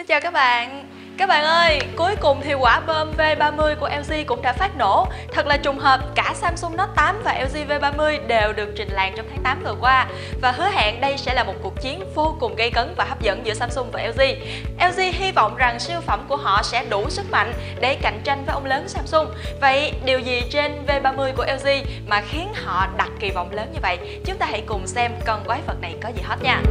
Xin chào các bạn. Các bạn ơi, cuối cùng thì quả bơm V30 của LG cũng đã phát nổ. Thật là trùng hợp, cả Samsung Note 8 và LG V30 đều được trình làng trong tháng 8 vừa qua. Và hứa hẹn đây sẽ là một cuộc chiến vô cùng gây cấn và hấp dẫn giữa Samsung và LG LG hy vọng rằng siêu phẩm của họ sẽ đủ sức mạnh để cạnh tranh với ông lớn Samsung. Vậy điều gì trên V30 của LG mà khiến họ đặt kỳ vọng lớn như vậy? Chúng ta hãy cùng xem con quái vật này có gì hot nha.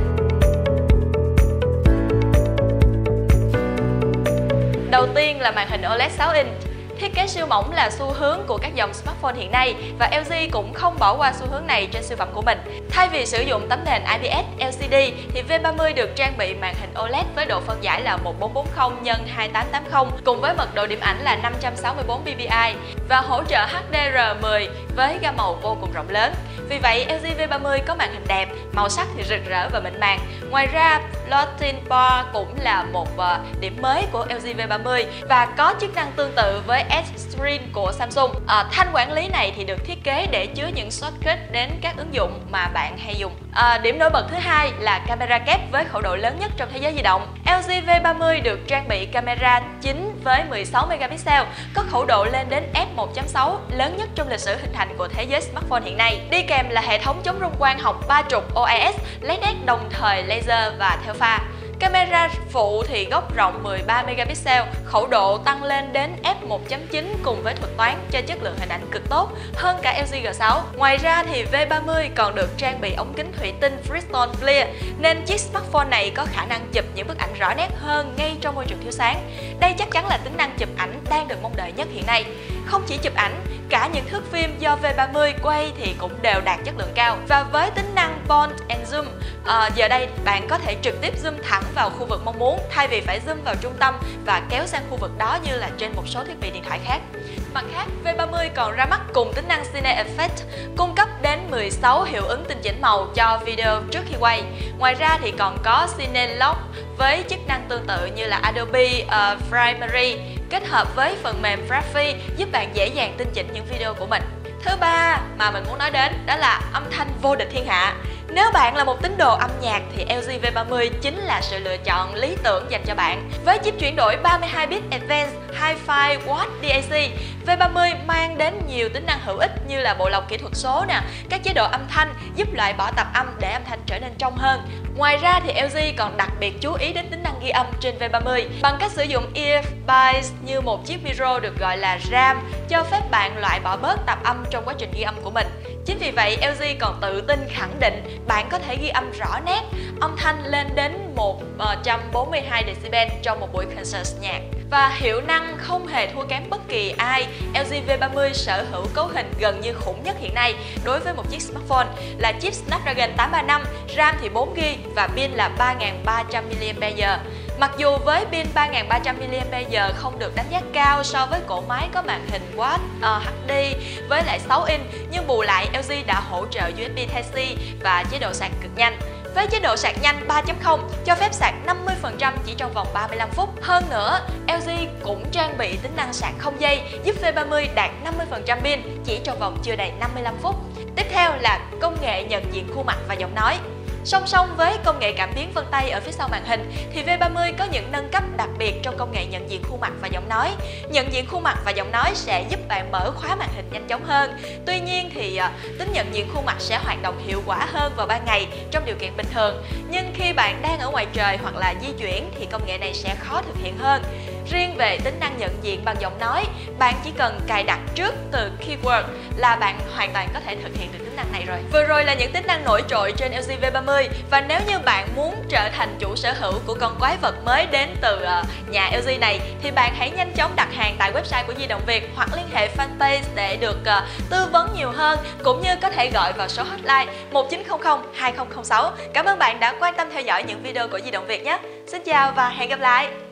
Đầu tiên là màn hình OLED 6 inch Thiết kế siêu mỏng là xu hướng của các dòng smartphone hiện nay và LG cũng không bỏ qua xu hướng này trên siêu phẩm của mình. Thay vì sử dụng tấm nền IPS LCD thì V30 được trang bị màn hình OLED với độ phân giải là 1440 x 2880 cùng với mật độ điểm ảnh là 564 ppi và hỗ trợ HDR10 với gam màu vô cùng rộng lớn. Vì vậy, LG V30 có màn hình đẹp, màu sắc thì rực rỡ và mịn màng. Ngoài ra, Floating Bar cũng là một ờ, điểm mới của LG V30 và có chức năng tương tự với S Screen của Samsung. À, thanh quản lý này thì được thiết kế để chứa những shortcut đến các ứng dụng mà bạn hay dùng. À, điểm nổi bật thứ hai là camera kép với khẩu độ lớn nhất trong thế giới di động. LG V30 được trang bị camera chính với 16 megapixel, có khẩu độ lên đến f1.6, lớn nhất trong lịch sử hình thành của thế giới smartphone hiện nay. Đi kèm là hệ thống chống rung quang học ba trục OIS, lấy nét đồng thời laser và theo pha. Camera phụ thì góc rộng 13 megapixel, khẩu độ tăng lên đến f1.9 cùng với thuật toán cho chất lượng hình ảnh cực tốt hơn cả LG G6. Ngoài ra thì V30 còn được trang bị ống kính thủy tinh Freestone Clear nên chiếc smartphone này có khả năng chụp những bức ảnh rõ nét hơn ngay trong môi trường thiếu sáng. Đây chắc chắn là tính năng chụp ảnh đang được mong đợi nhất hiện nay. Không chỉ chụp ảnh, cả những thước phim do V30 quay thì cũng đều đạt chất lượng cao. Và với tính năng Bond and Zoom, à, giờ đây bạn có thể trực tiếp zoom thẳng vào khu vực mong muốn thay vì phải zoom vào trung tâm và kéo sang khu vực đó như là trên một số thiết bị điện thoại khác. Mặt khác, V30 còn ra mắt cùng tính năng Cine Effect, cung cấp đến 16 hiệu ứng tinh chỉnh màu cho video trước khi quay. Ngoài ra thì còn có Cine Lock với chức năng tương tự như là Adobe uh, Primary kết hợp với phần mềm Graphy giúp bạn dễ dàng tinh chỉnh những video của mình. Thứ ba mà mình muốn nói đến đó là âm thanh vô địch thiên hạ. Nếu bạn là một tín đồ âm nhạc thì LG V30 chính là sự lựa chọn lý tưởng dành cho bạn. Với chip chuyển đổi 32-bit Advanced Hi-Fi Quad DAC, V30 mang đến nhiều tính năng hữu ích như là bộ lọc kỹ thuật số nè, các chế độ âm thanh giúp loại bỏ tạp âm để âm thanh trở nên trong hơn. Ngoài ra thì LG còn đặc biệt chú ý đến tính năng ghi âm trên V30 bằng cách sử dụng earbuds như một chiếc micro được gọi là RAM cho phép bạn loại bỏ bớt tạp âm trong quá trình ghi âm của mình. Chính vì vậy, LG còn tự tin khẳng định bạn có thể ghi âm rõ nét, âm thanh lên đến 142 ờ, decibel trong một buổi concert nhạc. Và hiệu năng không hề thua kém bất kỳ ai, LG V30 sở hữu cấu hình gần như khủng nhất hiện nay đối với một chiếc smartphone là chip Snapdragon 835, RAM thì 4GB và pin là 3300 mAh. Mặc dù với pin 3300 mAh không được đánh giá cao so với cổ máy có màn hình Quad ờ, uh, HD với lại 6 inch nhưng bù lại LG đã hỗ trợ USB Type-C và chế độ sạc cực nhanh. Với chế độ sạc nhanh 3.0 cho phép sạc 50% chỉ trong vòng 35 phút. Hơn nữa, LG cũng trang bị tính năng sạc không dây giúp V30 đạt 50% pin chỉ trong vòng chưa đầy 55 phút. Tiếp theo là công nghệ nhận diện khuôn mặt và giọng nói. Song song với công nghệ cảm biến vân tay ở phía sau màn hình thì V30 có những nâng cấp đặc biệt trong công nghệ nhận diện khuôn mặt và giọng nói. Nhận diện khuôn mặt và giọng nói sẽ giúp bạn mở khóa màn hình nhanh chóng hơn. Tuy nhiên thì à, tính nhận diện khuôn mặt sẽ hoạt động hiệu quả hơn vào ban ngày trong điều kiện bình thường. Nhưng khi bạn đang ở ngoài trời hoặc là di chuyển thì công nghệ này sẽ khó thực hiện hơn. Riêng về tính năng nhận diện bằng giọng nói, bạn chỉ cần cài đặt trước từ keyword là bạn hoàn toàn có thể thực hiện được năng này rồi. Vừa rồi là những tính năng nổi trội trên LG V30 và nếu như bạn muốn trở thành chủ sở hữu của con quái vật mới đến từ ờ, nhà LG này, thì bạn hãy nhanh chóng đặt hàng tại website của Di động Việt hoặc liên hệ fanpage để được ờ, tư vấn nhiều hơn, cũng như có thể gọi vào số hotline 1900 2006. Cảm ơn bạn đã quan tâm theo dõi những video của Di động Việt nhé. Xin chào và hẹn gặp lại.